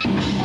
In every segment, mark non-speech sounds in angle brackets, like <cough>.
Good evening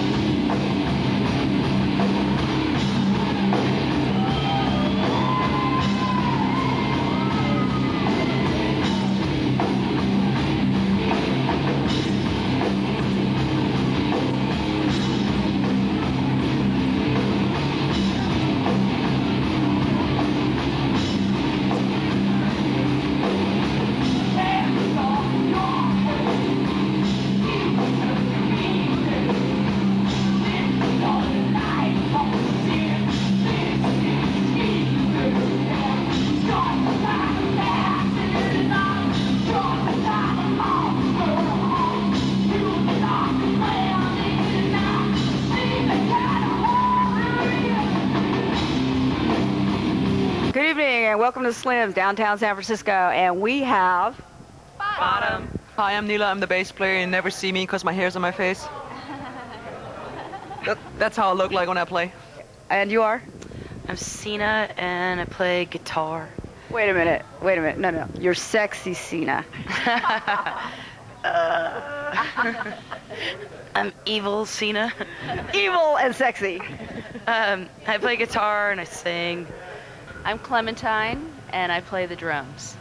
and welcome to Slim's downtown San Francisco. And we have Bottom. Hi, I'm Neela. I'm the bass player. You never see me because my hair's on my face. That, <laughs> that's how I look like when I play. and you are. I'm Sina and I play guitar. Wait a minute. Wait a minute. No, no. You're sexy, Sina. <laughs> I'm evil Sina. <laughs> Evil and sexy. Um, I play guitar and I sing. I'm Clementine, and I play the drums.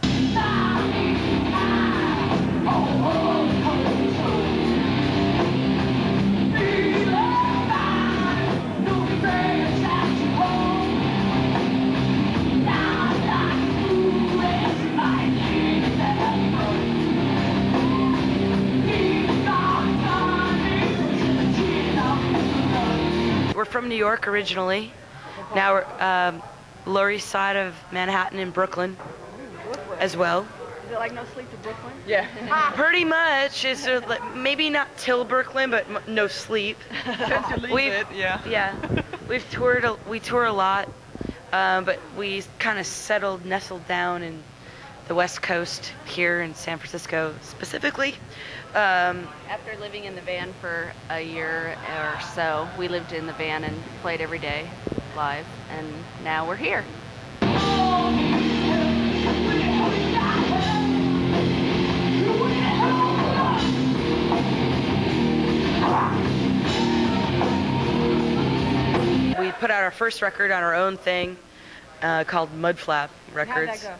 We're from New York originally. Now um, Lower East Side of Manhattan and Brooklyn as well. Is it like no sleep to Brooklyn? Yeah. <laughs> Pretty much. It's sort of like, maybe not till Brooklyn, but m- no sleep. <laughs> Since you leave We've- it, yeah. Yeah, <laughs> we've toured. A, we tour a lot, um, but we kind of settled, nestled down in the West Coast here in San Francisco specifically. Um, After living in the van for a year or so, we lived in the van and played every day live, and now we're here. we put out our first record on our own thing uh, called Mudflap Records. How'd that go?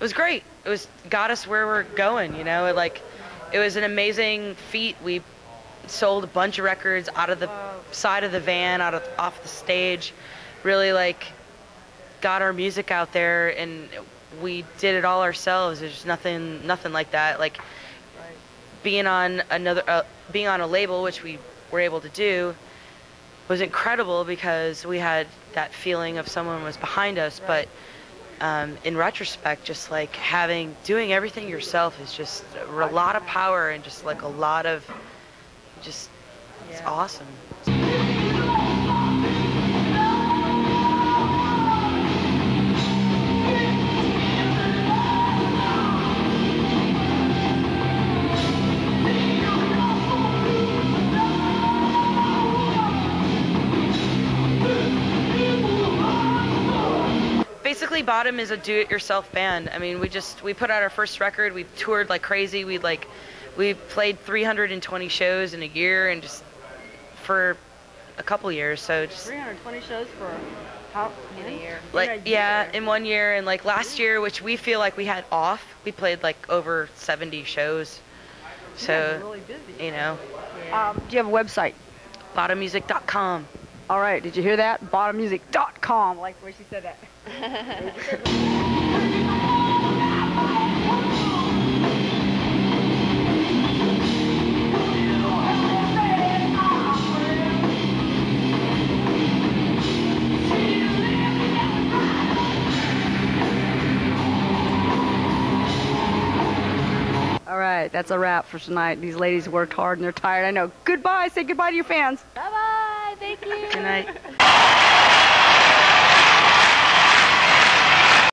It was great. It was got us where we're going. You know, it, like it was an amazing feat. We sold a bunch of records out of the side of the van, out of off the stage. Really like got our music out there, and we did it all ourselves. There's nothing nothing like that. Like being on another uh, being on a label, which we were able to do, was incredible because we had that feeling of someone was behind us. But um, in retrospect, just like having doing everything yourself is just a lot of power and just like a lot of just it's awesome. Basically bottom is a do-it-yourself band i mean we just we put out our first record we toured like crazy we like we played 320 shows in a year and just for a couple years so just 320 shows for how In a year. like yeah in one year and like last year which we feel like we had off we played like over 70 shows so really busy. you know Um, do you have a website? bottommusic.com All right. Did you hear that? Bottommusic.com. Calm, like the way she said that. All right, that's a wrap for tonight. These ladies worked hard and they're tired. I know. Goodbye. Say goodbye to your fans. Bye bye. Thank you. good night